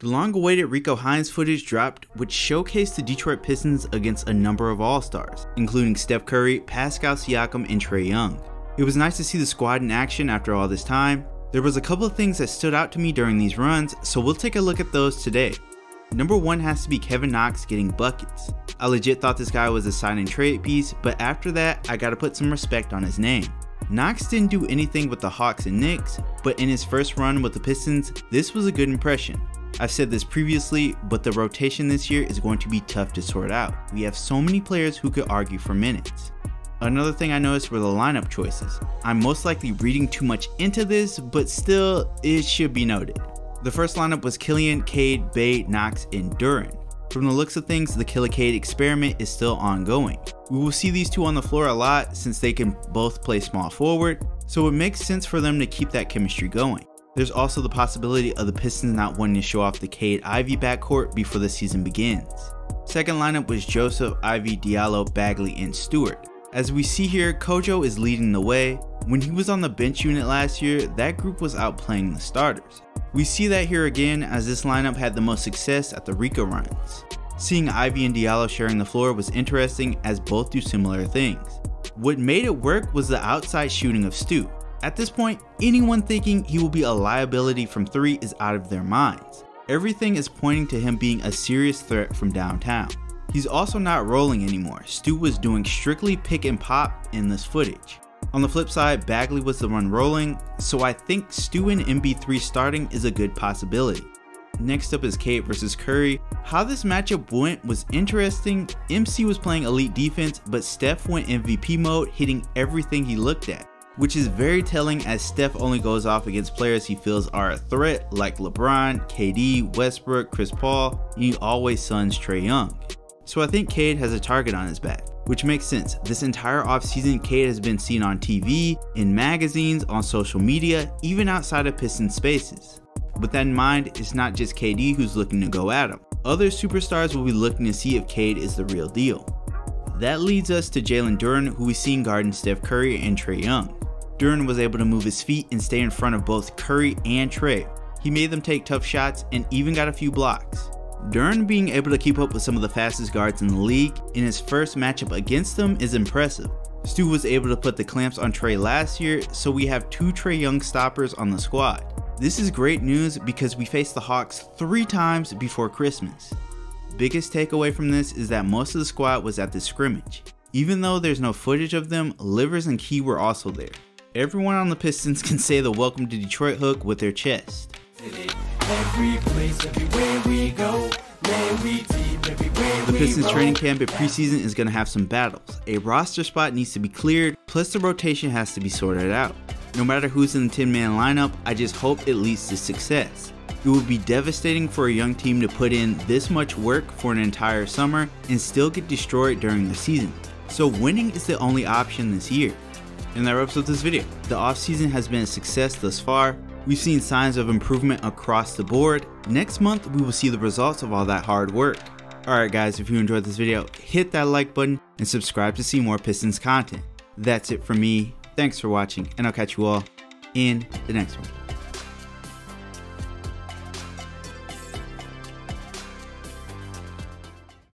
The long awaited Rico Hines footage dropped, which showcased the Detroit Pistons against a number of All Stars, including Steph Curry, Pascal Siakam, and Trae Young. It was nice to see the squad in action after all this time. There was a couple of things that stood out to me during these runs, so we'll take a look at those today. Number one has to be Kevin Knox getting buckets. I legit thought this guy was a sign and trade piece, but after that, I gotta put some respect on his name. Knox didn't do anything with the Hawks and Knicks, but in his first run with the Pistons, this was a good impression. I've said this previously, but the rotation this year is going to be tough to sort out. We have so many players who could argue for minutes. Another thing I noticed were the lineup choices. I'm most likely reading too much into this, but still, it should be noted. The first lineup was Killian, Cade, Bey, Knox, and Duren. From the looks of things, the Killa Cade experiment is still ongoing. We will see these two on the floor a lot since they can both play small forward, so it makes sense for them to keep that chemistry going. There's also the possibility of the Pistons not wanting to show off the Cade Ivey backcourt before the season begins. Second lineup was Joseph, Ivey, Diallo, Bagley, and Stewart. As we see here, Kojo is leading the way. When he was on the bench unit last year, that group was outplaying the starters. We see that here again as this lineup had the most success at the Rico runs. Seeing Ivey and Diallo sharing the floor was interesting as both do similar things. What made it work was the outside shooting of Stu. At this point, anyone thinking he will be a liability from 3 is out of their minds. Everything is pointing to him being a serious threat from downtown. He's also not rolling anymore, Stu was doing strictly pick and pop in this footage. On the flip side, Bagley was the one rolling, so I think Stu and MB3 starting is a good possibility. Next up is Cade versus Curry. How this matchup went was interesting. MC was playing elite defense, but Steph went MVP mode, hitting everything he looked at, which is very telling as Steph only goes off against players he feels are a threat like LeBron, KD, Westbrook, Chris Paul, and he always suns Trae Young. So I think Cade has a target on his back which makes sense. This entire offseason, Cade has been seen on TV, in magazines, on social media, even outside of Piston spaces. With that in mind, it's not just KD who's looking to go at him. Other superstars will be looking to see if Cade is the real deal. That leads us to Jalen Duren, who we've seen guarding Steph Curry and Trae Young. Duren was able to move his feet and stay in front of both Curry and Trae. He made them take tough shots and even got a few blocks. Duren being able to keep up with some of the fastest guards in the league in his first matchup against them is impressive. Stu was able to put the clamps on Trae last year, so we have two Trae Young stoppers on the squad. This is great news because we faced the Hawks three times before Christmas. Biggest takeaway from this is that most of the squad was at the scrimmage. Even though there's no footage of them, Livers and Key were also there. Everyone on the Pistons can say the welcome to Detroit hook with their chest. The Pistons training camp and preseason is going to have some battles. A roster spot needs to be cleared, plus the rotation has to be sorted out. No matter who's in the 10 man lineup, I just hope it leads to success. It would be devastating for a young team to put in this much work for an entire summer and still get destroyed during the season. So winning is the only option this year. And that wraps up this video. The offseason has been a success thus far, We've seen signs of improvement across the board. Next month, we will see the results of all that hard work. Alright guys, if you enjoyed this video, hit that like button and subscribe to see more Pistons content. That's it from me. Thanks for watching, and I'll catch you all in the next one.